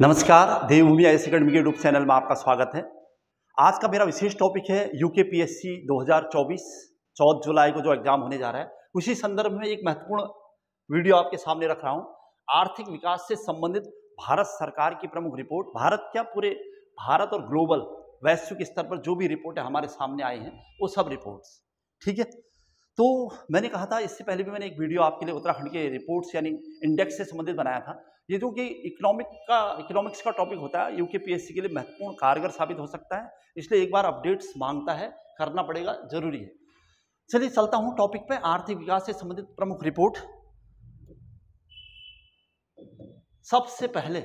नमस्कार Devbhoomi I academy के YouTube channel में आपका स्वागत है। आज का मेरा विशेष टॉपिक है यूके पीएससी 2024 चौदह जुलाई को जो एग्ज़ाम होने जा रहा है। उसी संदर्भ में एक महत्वपूर्ण वीडियो आपके सामने रख रहा हूँ। आर्थिक विकास से संबंधित भारत सरकार की प्रमुख रिपोर्ट भारत क्या पूरे भारत और ग्लोबल वैश्विक स्तर पर जो भी रिपोर्ट हमारे सामने आई हैं, वो सब रिपोर्ट्स ठीक है? तो मैंने कहा था, इससे पहले भी मैंने एक वीडियो आपके लिए उत्तराखंड के रिपोर्ट्स यानी इंडेक्स से संबंधित बनाया था। ये जो कि इकोनॉमिक का इकोनॉमिक्स का टॉपिक होता है यूके पीएससी के लिए महत्वपूर्ण कारगर साबित हो सकता है, इसलिए एक बार अपडेट्स माँगता है, करना पड़ेगा, ज़रूरी है। चलिए चलता हूँ टॉपिक पे आर्थिक विकास से संबंधित प्रमुख रिपोर्ट सबसे पहले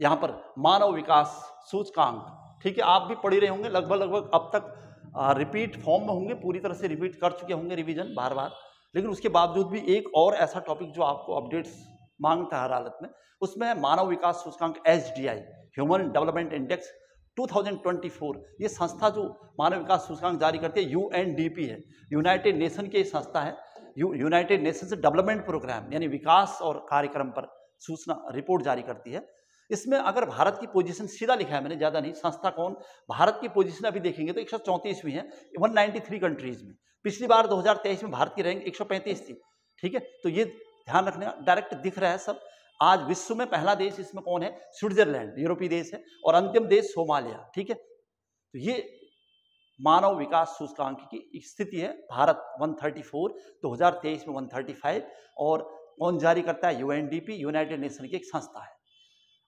यहाँ पर मानव विकास सूचकांक, ठीक है, आप भी पढ़ी रहे होंगे लगभग लगभग अब तक रिपीट फॉर्म में होंगे, पूरी तरह से रिपीट कर चुके होंगे रिवीजन बार बार। लेकिन उसके बावजूद भी एक और ऐसा टॉपिक जो आपको अपडेट्स माँगता है हर हालत में, उसमें मानव विकास सूचकांक एचडीआई ह्यूमन डेवलपमेंट इंडेक्स 2024 ये संस्था जो मानव विकास सूचकांक जारी करती है यूएनडीपी है। यूनाइटेड नेशन की संस्था है। यूनाइटेड नेशंस डेवलपमेंट प्रोग्राम यानी विकास और कार्यक्रम पर सूचना रिपोर्ट जारी करती है। इसमें अगर भारत की पोजीशन सीधा लिखा है, मैंने ज़्यादा नहीं, संस्था कौन? भारत की पोजीशन अभी देखेंगे तो एक सौ चौंतीसवीं है वन नाइन्टी थ्री कंट्रीज़ में। पिछली बार 2023 में भारत की रैंक एक सौ पैंतीस थी, ठीक है? तो ये ध्यान रखने डायरेक्ट दिख रहा है सब। आज विश्व में पहला देश इसमें कौन है? स्विट्जरलैंड, यूरोपीय देश है, और अंतिम देश सोमालिया, ठीक है? तो ये मानव विकास सूचकांक की स्थिति है, भारत 134 2023 में 135 और कौन जारी करता है? यूएनडीपी यूनाइटेड नेशन की एक संस्था है।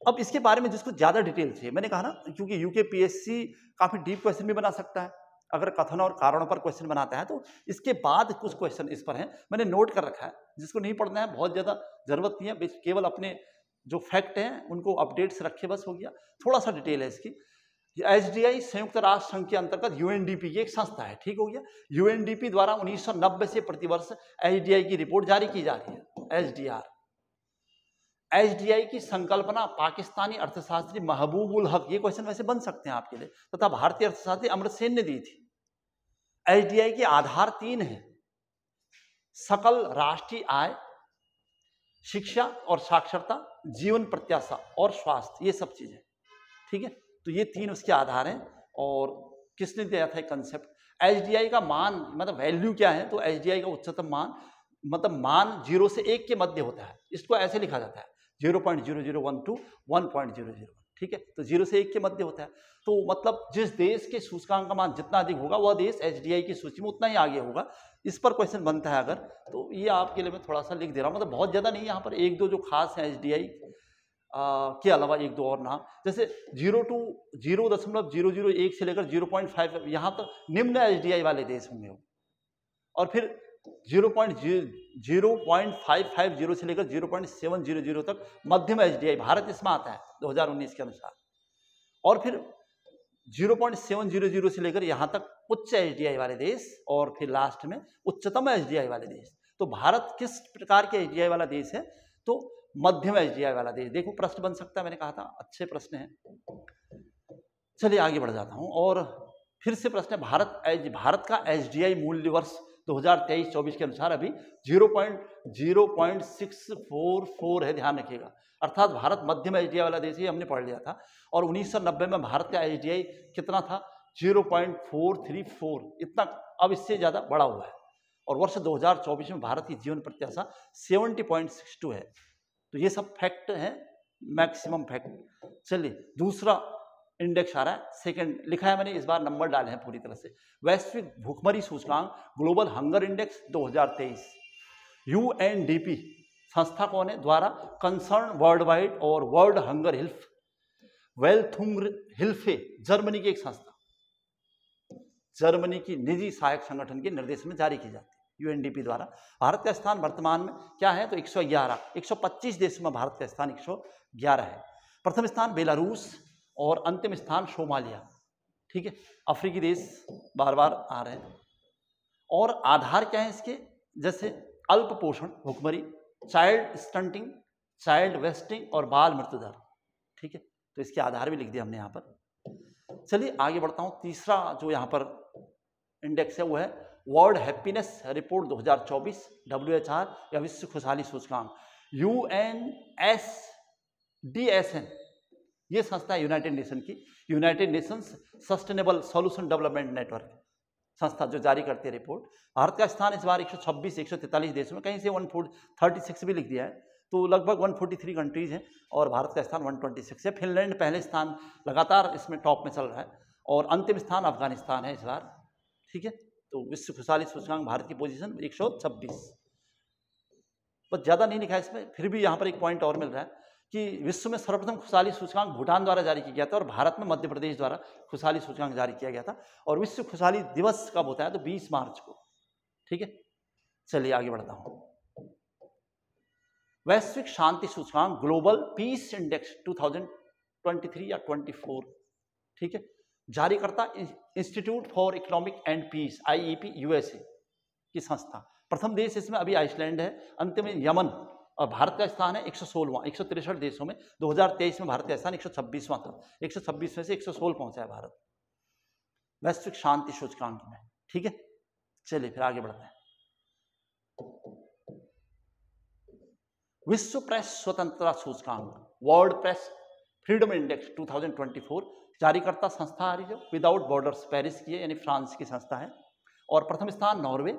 अब इसके बारे में जिसको ज़्यादा डिटेल चाहिए, मैंने कहा ना, क्योंकि यूके पीएससी काफ़ी डीप क्वेश्चन भी बना सकता है। अगर कथन और कारणों पर क्वेश्चन बनाता है तो इसके बाद कुछ क्वेश्चन इस पर हैं। मैंने नोट कर रखा है, जिसको नहीं पढ़ना है, बहुत ज़्यादा ज़रूरत नहीं है केवल अपने जो फैक्ट हैं, उनको अपडेट्स रखे, बस हो गया। थोड़ा सा डिटेल है इसकी। एच संयुक्त राष्ट्र संघ के अंतर्गत यूएनडीपी की एक संस्था है, ठीक हो गया? यूएनडीपी द्वारा 1990 से प्रतिवर्ष एच डी आई की रिपोर्ट जारी की जा रही है एचडीआर डी आर एच की संकल्पना पाकिस्तानी अर्थशास्त्री महबूबुल हक, ये क्वेश्चन वैसे बन सकते हैं आपके लिए। तथा भारतीय अर्थशास्त्री अमृत सेन ने दी थी। एच के आधार तीन है। सकल राष्ट्रीय आय, शिक्षा और साक्षरता, जीवन प्रत्याशा और स्वास्थ्य, ये सब चीज़ें। ठीक है? तो ये तीन उसके आधार हैं और किसने दिया था कंसेप्ट एच का मान मतलब वैल्यू क्या है? तो एच का उच्चतम मान मतलब मान ज़ीरो से एक के मध्य होता है। इसको ऐसे लिखा जाता है। Zero point zero zero one two one point zero zero ठीक है? तो ज़ीरो से एक के मध्य होता है। तो मतलब जिस देश के सूचकांक का मान जितना अधिक होगा, वह देश एचडीआई की सूची में उतना ही आगे होगा। इस पर क्वेश्चन बनता है अगर तो ये आपके लिए मैं थोड़ा सा लिख दे रहा हूँ। मतलब बहुत ज़्यादा नहीं, यहाँ पर एक दो जो खास है एचडीआई के अलावा एक दो और नाम। जैसे ज़ीरो टू, ज़ीरो दशमलव ज़ीरो ज़ीरो एक से लेकर ज़ीरो पॉइंट फाइव, यहाँ तक निम्न एचडीआई वाले देश होंगे और फिर zero point zero point five five zero से लेकर zero point seven zero zero तक मध्यम एच भारत इसमें आता है 2019 के अनुसार। और फिर zero point seven zero zero से लेकर यहाँ तक उच्च एच वाले देश और फिर लास्ट में उच्चतम एच वाले देश। तो भारत किस प्रकार के एच वाला देश है? तो मध्यम एच वाला देश। देखो, प्रश्न बन सकता है, मैंने कहा था, अच्छे प्रश्न है। चलिए आगे बढ़ जाता हूँ और फिर से प्रश्न है, भारत एच, भारत का एच मूल्य वर्ष 2023-24 के अनुसार अभी 0.0.644 है, ध्यान रखिएगा। अर्थात भारत मध्यम एच वाला देश ही हमने पढ़ लिया था और 1990 में भारत का एच कितना था? 0.434 इतना अब इससे ज़्यादा बड़ा हुआ है। और वर्ष 2024 में भारत की जीवन प्रत्याशा 70.62 है। तो ये सब फैक्ट है, मैक्सिमम फैक्ट। चलिए, दूसरा इंडेक्स आ रहा है। सेकंड लिखा है मैंने, इस बार नंबर डाले हैं पूरी तरह से। वैश्विक भूखमरी सूचकांक ग्लोबल हंगर इंडेक्स 2023 यूएनडीपी संस्था कौन है? द्वारा कंसर्न वर्ल्ड वाइड और वर्ल्ड हंगर हिल्फ वेल्थुंग हिल्फे जर्मनी की एक संस्था। जर्मनी की निजी सहायक संगठन के निर्देश में जारी की जाती है यूएनडीपी द्वारा। भारत का स्थान वर्तमान में क्या है? तो 111 125 देशों में भारत का स्थान 111 है। प्रथम स्थान बेलारूस और अंतिम स्थान सोमालिया। ठीक है? अफ्रीकी देश बार बार आ रहे हैं। और आधार क्या है इसके? जैसे अल्प पोषण भुखमरी, चाइल्ड स्टंटिंग, चाइल्ड वेस्टिंग और बाल मृत्यु दर ठीक है? तो इसके आधार भी लिख दिया हमने यहाँ पर। चलिए आगे बढ़ता हूँ। तीसरा जो यहाँ पर इंडेक्स है, वो है world happiness report 2024 W H R या विश्व खुशहाली सूचकांक। U N S D S N ये संस्था है यूनाइटेड नेशन की। United nations sustainable solution development network संस्था जो जारी करती है रिपोर्ट भारत का स्थान इस बार 126 143 देशों में कहीं से वन थर्टी भी लिख दिया है। तो लगभग 143 कंट्रीज़ हैं और भारत का स्थान 126 है। फिनलैंड पहले स्थान लगातार इसमें टॉप में चल रहा है और अंतिम स्थान अफ़गानिस्तान है इस बार। ठीक है? तो विश्व खुशहाली सूचकांक भारत की पोजीशन एक सौ छब्बीस। बस ज़्यादा नहीं लिखा है इसमें, फिर भी यहाँ पर एक पॉइंट और मिल रहा है। कि विश्व में सर्वप्रथम खुशहाली सूचकांक भूटान द्वारा जारी किया गया था और भारत में मध्य प्रदेश द्वारा खुशहाली सूचकांक जारी किया गया था और विश्व खुशहाली दिवस कब होता है? तो 20 मार्च को। ठीक है? चलिए आगे बढ़ता हूँ। वैश्विक शांति सूचकांक ग्लोबल पीस इंडेक्स 2023 या 24 ठीक है? जारीकर्ता institute for economic and peace IEP USA की संस्था। प्रथम देश इसमें अभी आइसलैंड है। अंत में यमन। और भारत का स्थान है एक सौ सोलवा एक सौ तिरसठ देशों में 2023 में भारत का स्थान एक सौ छब्बीसवां था। एक सौ छब्बीस में से एक सौ सोलह पहुँचा है भारत। वैश्विक शांति सूचकांक में, ठीक है? चलिए फिर आगे बढ़ते हैं। विश्व प्रेस स्वतंत्रता सूचकांक, वर्ल्ड प्रेस फ्रीडम इंडेक्स 2024 जारीकर्ता संस्था आ रही जो विदाउट बॉर्डर्स पेरिस की है, यानी फ्रांस की संस्था है। और प्रथम स्थान नॉर्वे,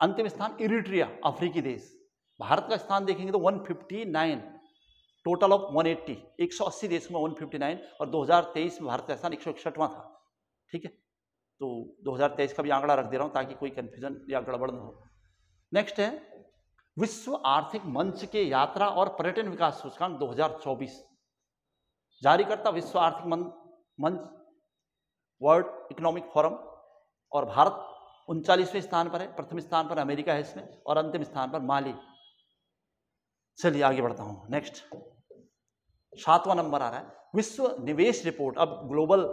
अंतिम स्थान इरिट्रिया, अफ्रीकी देश। भारत का स्थान देखेंगे तो 159 टोटल ऑफ़ 180 180 देश में 159 और 2023 में भारत का स्थान एक था। ठीक है? तो 2023 का भी आंकड़ा रख दे रहा हूँ ताकि कोई कन्फ्यूज़न या गड़बड़ न हो। नेक्स्ट है, विश्व आर्थिक मंच के यात्रा और पर्यटन विकास सूचकांक 2024 जारीकर्ता विश्व आर्थिक मंच, वर्ल्ड इकोनॉमिक फोरम और भारत उनचालीसवें स्थान पर है, प्रथम स्थान पर अमेरिका है इसमें और अंतिम स्थान पर माली। चलिए आगे बढ़ता हूँ। नेक्स्ट सातवां नंबर आ रहा है। विश्व निवेश रिपोर्ट। अब ग्लोबल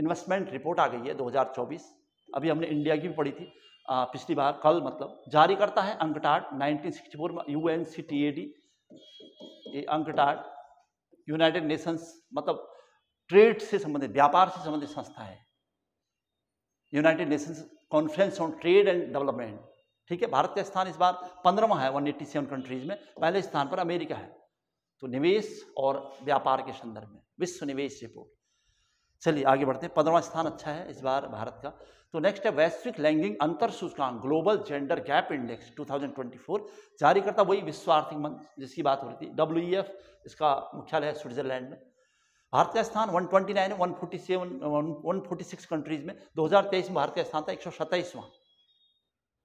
इन्वेस्टमेंट रिपोर्ट आ गई है 2024 अभी हमने इंडिया की भी पढ़ी थी। आ, पिछली बार कल मतलब। जारी करता है अंकटाट 1964 में U N C T A D. ये अंकटाट यूनाइटेड नेशंस मतलब ट्रेड से संबंधित व्यापार से संबंधित संस्था है। United nations conference on trade and development. ठीक है? भारत का स्थान इस बार पंद्रहवा है 187 कंट्रीज़ में। पहले स्थान पर अमेरिका है। तो निवेश और व्यापार के संदर्भ में, विश्व निवेश रिपोर्ट। चलिए, आगे बढ़ते हैं। पंद्रवा स्थान अच्छा है इस बार भारत का। तो नेक्स्ट है वैश्विक लैंगिंग अंतर सूचकांक ग्लोबल जेंडर गैप इंडेक्स 2024 जारी करता वही विश्व आर्थिक मंच जिसकी बात हो रही थी डब्ल्यू इसका मुख्यालय है स्विट्जरलैंड में। भारत का स्थान 129 147 146 कंट्रीज़ में। 2023 में भारत का स्थान था, एक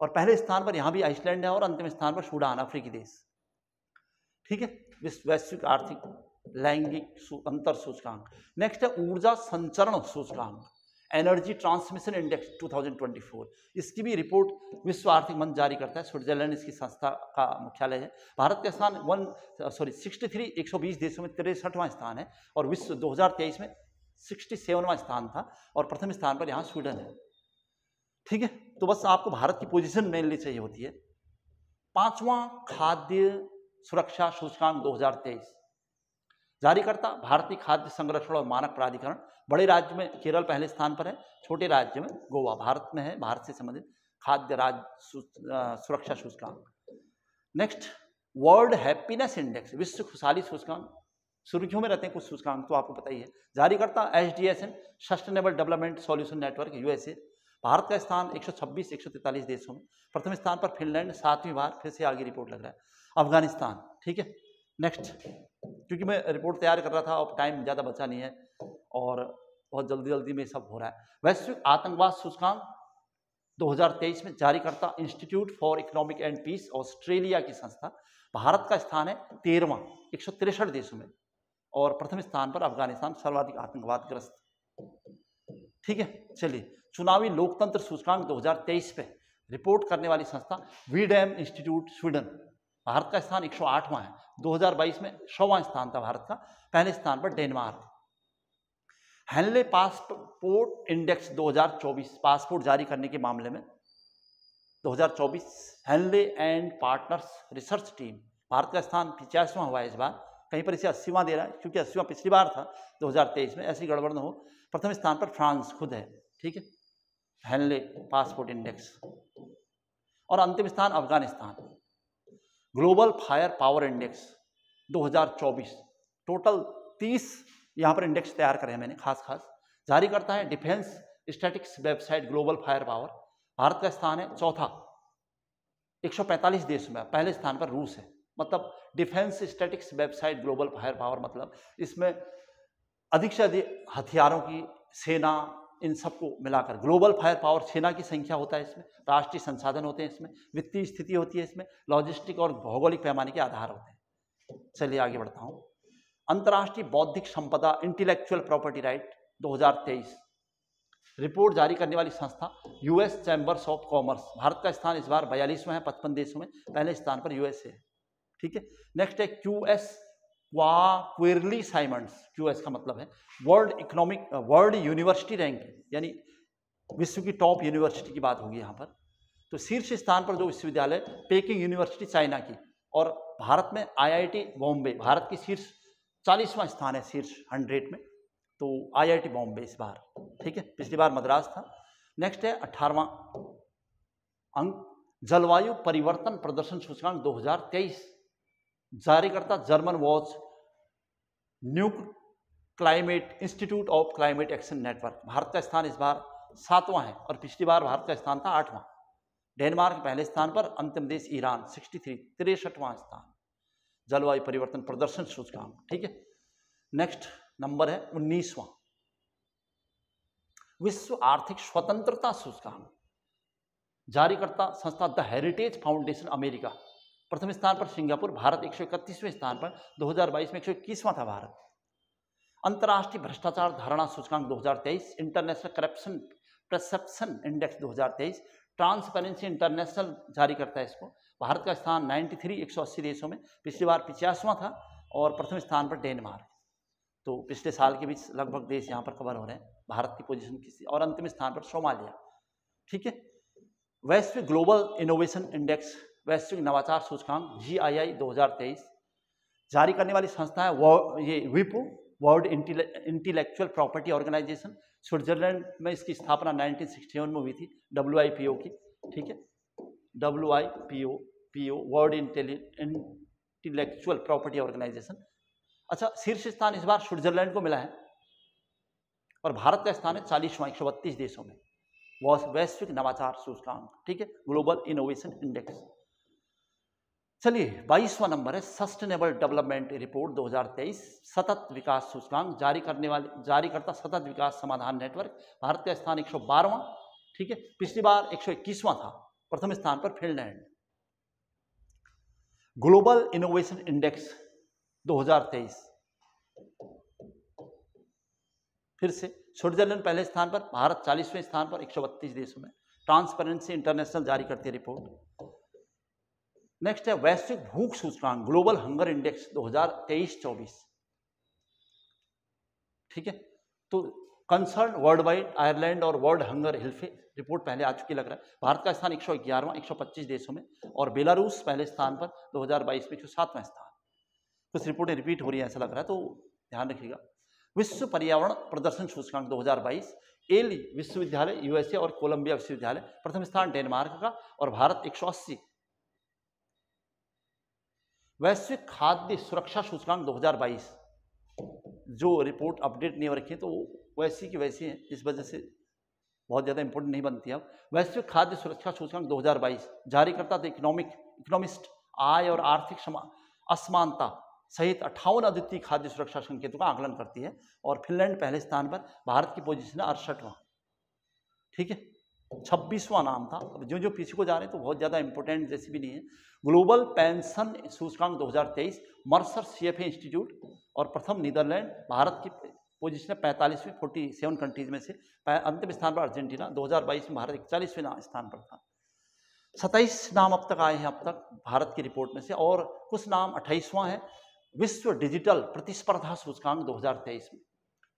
और पहले स्थान पर यहाँ भी आइसलैंड है और अंतिम स्थान पर सूडान, अफ्रीकी देश। ठीक है? वैश्विक आर्थिक, लैंगिक अंतर सूचकांक। नेक्स्ट है ऊर्जा संचरण सूचकांक। एनर्जी ट्रांसमिशन इंडेक्स 2024 इसकी भी रिपोर्ट विश्व आर्थिक मंच जारी करता है। स्विट्जरलैंड इसकी संस्था का मुख्यालय है। भारत का स्थान वन सॉरी 63 120 देशों में तिरसठवां स्थान है और विश्व 2023 में 67वां स्थान था और प्रथम स्थान पर यहाँ स्वीडन है। ठीक है? तो बस आपको भारत की पोजीशन मेनली चाहिए होती है। पांचवा खाद्य सुरक्षा सूचकांक 2023 जारी करता भारतीय खाद्य संरक्षण और मानक प्राधिकरण, बड़े राज्य में केरल पहले स्थान पर है, छोटे राज्य में गोवा, भारत में है, भारत से संबंधित खाद्य राज्य सुरक्षा सूचकांक। नेक्स्ट वर्ल्ड हैप्पीनेस इंडेक्स विश्व खुशहाली सूचकांक। सुर्खियों में रहते हैं कुछ सूचकांक तो आपको पता ही है। जारी करता H D S N sustainable development solution network USA Bharat का स्थान 126 143 देशों में, प्रथम स्थान पर फिनलैंड, सातवीं बार फिर से आगे रिपोर्ट लग रहा है। अफ़गानिस्तान, ठीक है? नेक्स्ट क्योंकि मैं रिपोर्ट तैयार कर रहा था, अब टाइम ज़्यादा बचा नहीं है और बहुत जल्दी जल्दी में सब हो रहा है। वैश्विक आतंकवाद सूचकांक 2023 में जारी करता institute for economic and peace Australia की संस्था, भारत का स्थान है तेरहवा एक देशों में और प्रथम स्थान पर अफ़गानिस्तान सर्वाधिक आतंकवादग्रस्त। ठीक है? चलिए चुनावी लोकतंत्र सूचकांक 2023 पे रिपोर्ट करने वाली संस्था वीडैम इंस्टीट्यूट स्वीडन। भारत का स्थान 108वां है। 2022 में सौवां स्थान था भारत का। पहले स्थान पर Denmark. Henley passport index 2024 passport जारी करने के मामले में 2024 Henley and partners research team Bharat का स्थान पिचासवां हुआ है इस बार। कहीं पर इसे अस्सीवां दे रहा है, क्योंकि अस्सीवां पिछली बार था 2023 में। ऐसी गड़बड़ न हो। प्रथम स्थान पर फ्रांस खुद है। ठीक है? हैनले पासपोर्ट इंडेक्स और अंतिम स्थान Afghanistan. Global fire power index 2024 total 30 यहाँ पर इंडेक्स तैयार करे हैं मैंने खास खास जारी करता है defence statics website global fire power Bharat का स्थान है चौथा। 145 देश में, पहले स्थान पर रूस है। मतलब defence statics website global fire power मतलब इसमें अधिक से अधिक हथियारों की सेना इन सबको मिलाकर। ग्लोबल फायर पावर सेना की संख्या होता है इसमें, राष्ट्रीय संसाधन होते हैं इसमें, वित्तीय स्थिति होती है इसमें, लॉजिस्टिक और भौगोलिक पैमाने के आधार होते हैं। चलिए आगे बढ़ता हूँ। अंतर्राष्ट्रीय बौद्धिक संपदा इंटेलेक्चुअल प्रॉपर्टी राइट 2023 रिपोर्ट जारी करने वाली संस्था US chambers of commerce Bharat का स्थान इस बार बयालीसवें है, पचपन देशों में, पहले स्थान पर यूएस है। ठीक है? नेक्स्ट है Q S Quacquarelli Symonds Q S का मतलब है? World economic world university rank, यानी विश्व की टॉप यूनिवर्सिटी की बात होगी यहाँ पर। तो शीर्ष स्थान पर जो विश्वविद्यालय पेकिंग यूनिवर्सिटी चाइना की। और भारत में आईआईटी बॉम्बे, भारत की शीर्ष चालीसवां स्थान है, शीर्ष हंड्रेड में। तो आईआईटी बॉम्बे इस बार, ठीक है? पिछली बार मद्रास था। नेक्स्ट है अठारवा अंक, जलवायु परिवर्तन प्रदर्शन सूचकांक 2023 जारी करता German watch, new climate institute of climate action network. Bharat का स्थान इस बार सातवां है और पिछली बार भारत का स्थान था आठवां। डेनमार्क पहले स्थान पर, अंतिम देश ईरान 63 तिरसठवां स्थान। जलवायु परिवर्तन प्रदर्शन सूचकांक, ठीक है? नेक्स्ट नंबर है उन्नीसवां। विश्व आर्थिक स्वतंत्रता सूचकांक। जारी करता संस्था द हेरिटेज फाउंडेशन अमेरिका। प्रथम स्थान पर सिंगापुर, भारत एक स्थान पर 2022 में एक था भारत। अंतर्राष्ट्रीय भ्रष्टाचार धारणा सूचकांक 2023 international corruption perception index 2023 transparency international जारी करता है इसको। भारत का स्थान 93 180 देशों में, पिछली बार पिचासवां था और प्रथम स्थान पर डेनमार्क। तो पिछले साल के बीच लगभग देश यहाँ पर कवर हो रहे हैं। भारत की पोजीशन किसी और अंतिम स्थान पर सोमालिया। ठीक है? वैश्विक ग्लोबल इनोवेशन इंडेक्स वैश्विक नवाचार सूचकांक जी आई आई दो हज़ार तेईस। जारी करने वाली संस्था है ये विपो, world intellectual property organisation, Switzerland में इसकी स्थापना 1961 में हुई थी WIPO की, ठीक है? W I P O P O, world intellectual property organisation. अच्छा शीर्ष स्थान इस बार स्विट्जरलैंड को मिला है और भारत का स्थान है चालीसवां, एक सौ बत्तीस देशों में। वैश्विक नवाचार सूचकांक, ठीक है? Global innovation index. चलिए, बाईसवा नंबर है सस्टेनेबल डेवलपमेंट रिपोर्ट 2023 सतत विकास सूचकांक जारी करने वाले जारी करता सतत विकास समाधान नेटवर्क भारत का स्थान एक ठीक है? पिछली बार एक था, प्रथम स्थान पर फिनलैंड ग्लोबल इनोवेशन इंडेक्स 2023 फिर से स्विट्जरलैंड पहले स्थान पर, भारत चालीसवें स्थान पर, एक सौ बत्तीस देशों में। ट्रांसपेरेंसी इंटरनेशनल जारी करती रिपोर्ट नेक्स्ट है, वैश्विक भूख सूचकांक ग्लोबल हंगर इंडेक्स 2023-24 ठीक है? तो कंसर्न वर्ल्ड वाइड आयरलैंड और वर्ल्ड हंगर हिल्फे रिपोर्ट पहले आ चुकी लग रहा है। भारत का स्थान एक सौ ग्यारहवा, एक सौ पच्चीस देशों में, और बेलारूस पहले स्थान पर 2022 में एक सौ सातवां स्थान। कुछ रिपोर्टें रिपीट हो रही है, ऐसा लग रहा है तो ध्यान रखिएगा। विश्व पर्यावरण प्रदर्शन सूचकांक 2022 एल विश्वविद्यालय, यूएसए और कोलंबिया विश्वविद्यालय, प्रथम स्थान डेनमार्क का, और भारत एक सौ अस्सी वैश्विक खाद्य सुरक्षा सूचकांक 2022 जो रिपोर्ट अपडेट नहीं हो रखी है तो वैसी की वैसी है, इस वजह से बहुत ज़्यादा इंपॉर्टेंट नहीं बनती अब। वैश्विक खाद्य सुरक्षा सूचकांक 2022 जारी करता था इकोनॉमिक, इकोनॉमिस्ट आय और आर्थिक असमानता सहित अट्ठावन अद्वितीय खाद्य सुरक्षा संकेतों का आकलन करती है और फिनलैंड पहले स्थान पर भारत की पोजीशन है अड़सठवां ठीक है? छब्बीसवां नाम था। अब जो जो पीछे को जा रहे हैं तो बहुत ज़्यादा इंपॉर्टेंट जैसे भी नहीं है। ग्लोबल पेंशन सूचकांक 2023 मर्सर सी इंस्टीट्यूट और प्रथम नीदरलैंड, भारत की पोजीशन पैंतालीसवीं फोर्टी सेवन कंट्रीज़ में से। अंतिम स्थान पर अर्जेंटीना 2022 में भारत इकतालीसवें स्थान पर था। सत्ताईस नाम अब तक आए हैं अब तक भारत की रिपोर्ट में से और कुछ नाम अट्ठाईसवां है। विश्व डिजिटल प्रतिस्पर्धा सूचकांक 2023 में।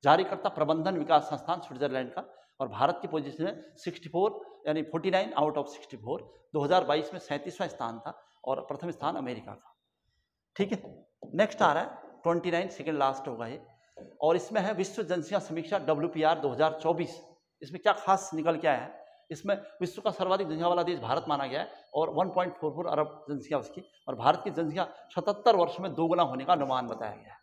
जारी करता प्रबंधन विकास संस्थान स्विट्जरलैंड का और भारत की पोजीशन है 64 यानी 49 आउट ऑफ़ 64 2022 में सैंतीसवां स्थान था और प्रथम स्थान अमेरिका का। ठीक है? नेक्स्ट आ रहा है 29 सेकेंड लास्ट होगा ये। और इसमें है विश्व जनसंख्या समीक्षा डब्ल्यू पी आर इसमें क्या खास निकल के आया है? इसमें विश्व का सर्वाधिक जनसंख्या वाला देश भारत माना गया है और 1.44 अरब जनसंख्या उसकी और भारत की जनसंख्या सतहत्तर वर्ष में दोगुना होने का अनुमान बताया गया है।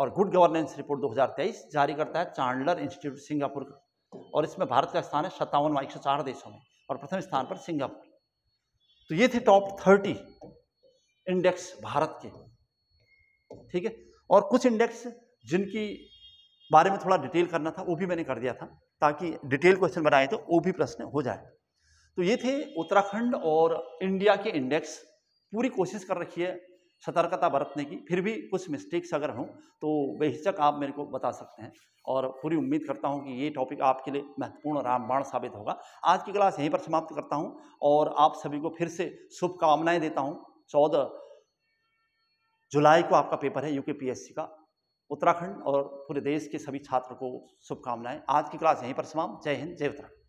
और गुड गवर्नेंस रिपोर्ट 2023 जारी करता है चांडलर इंस्टीट्यूट सिंगापुर का। और इसमें भारत का स्थान है सत्तावन एक सौ चार देशों में और प्रथम स्थान पर सिंगापुर। तो ये थे टॉप थर्टी इंडेक्स भारत के। ठीक है? और कुछ इंडेक्स जिनकी बारे में थोड़ा डिटेल करना था, वो भी मैंने कर दिया था, ताकि डिटेल क्वेश्चन बनाए तो वो भी प्रश्न हो जाए। तो ये थे उत्तराखंड और इंडिया के इंडेक्स। पूरी कोशिश कर रखी है सतर्कता बरतने की, फिर भी कुछ मिस्टेक्स अगर हों तो बेहिचक आप मेरे को बता सकते हैं। और पूरी उम्मीद करता हूँ कि ये टॉपिक आपके लिए महत्वपूर्ण रामबाण साबित होगा। आज की क्लास यहीं पर समाप्त करता हूँ और आप सभी को फिर से शुभकामनाएँ देता हूँ। चौदह जुलाई को आपका पेपर है यूके पीएससी का। उत्तराखंड और पूरे देश के सभी छात्र को शुभकामनाएँ। आज की क्लास यहीं पर समाप्त। जय हिंद, जय उत्तराखंड।